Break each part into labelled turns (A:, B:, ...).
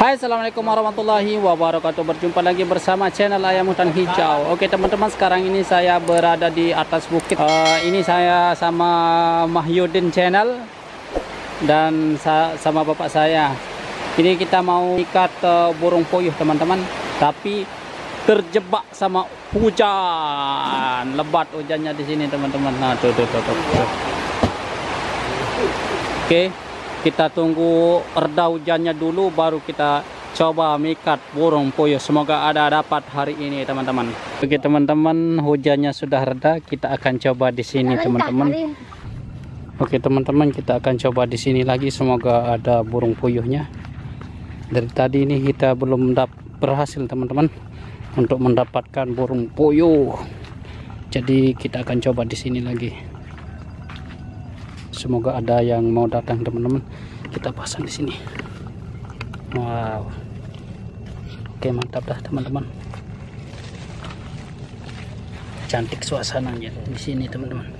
A: Hai Assalamualaikum warahmatullahi wabarakatuh. Berjumpa lagi bersama channel Ayam Hutan Hijau. Oke teman-teman sekarang ini saya berada di atas bukit. Uh, Ini saya sama Mahyudin channel Dan sa sama bapak saya. Ini kita mau ikat uh, burung puyuh teman-teman. Tapi terjebak sama hujan. Lebat hujannya di sini teman-teman. Nah tuh tuh tuh, tuh. Oke kita tunggu reda hujannya dulu baru kita coba mikat burung puyuh. Semoga ada dapat hari ini teman-teman. Oke teman-teman hujannya sudah reda kita akan coba di sini teman-teman. Oke teman-teman kita akan coba di sini lagi. Semoga ada burung puyuhnya. Dari tadi ini kita belum berhasil teman-teman untuk mendapatkan burung puyuh. Jadi kita akan coba di sini lagi semoga ada yang mau datang teman-teman. Kita pasang di sini. Wow. Oke mantap dah teman-teman. Cantik suasananya di sini teman-teman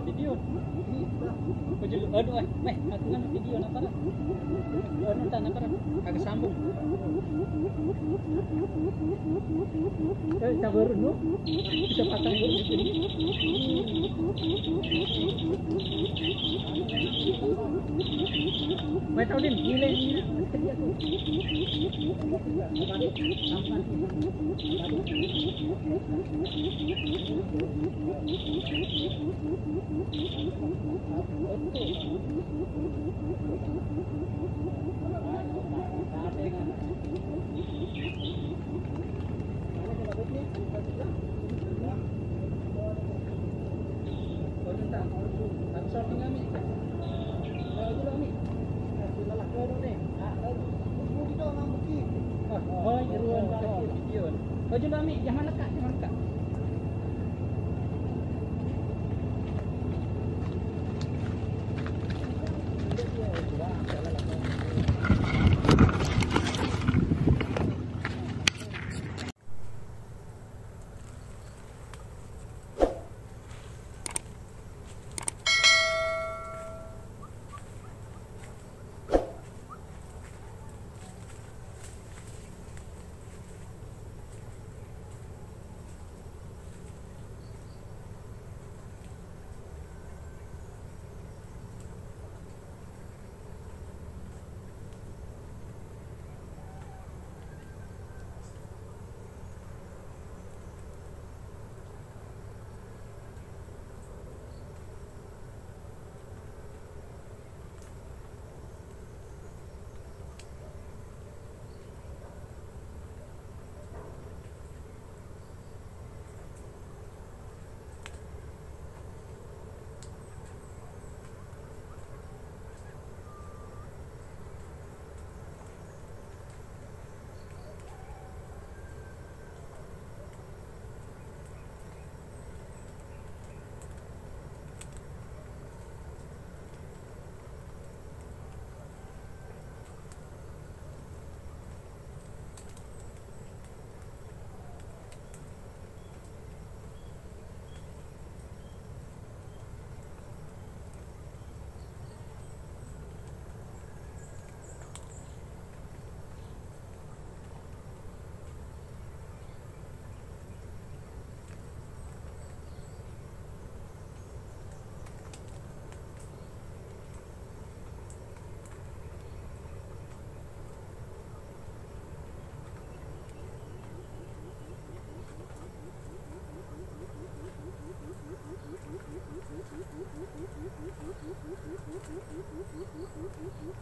A: Video. Kau aduh eh, meh, aku kan video nak para. Anu tak nak para, agak sambung. Eh, pasang dulu 没到点米嘞。Thank you. Juga ambil, jangan lekat, jangan lekat. Thank you.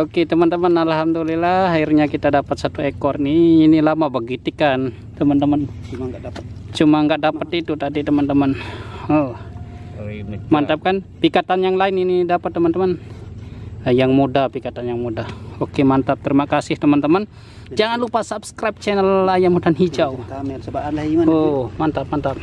A: Oke teman-teman Alhamdulillah akhirnya kita dapat satu ekor nih. Ini lama begitu kan teman-teman
B: Cuma nggak dapat.
A: cuma nggak dapat itu tadi teman-teman. Oh. Mantap kan? Pikatan yang lain ini dapat teman-teman. Eh, yang muda pikatan yang muda. Oke mantap. Terima kasih teman-teman. Jangan lupa subscribe channel ayam hutan hijau. Oh mantap mantap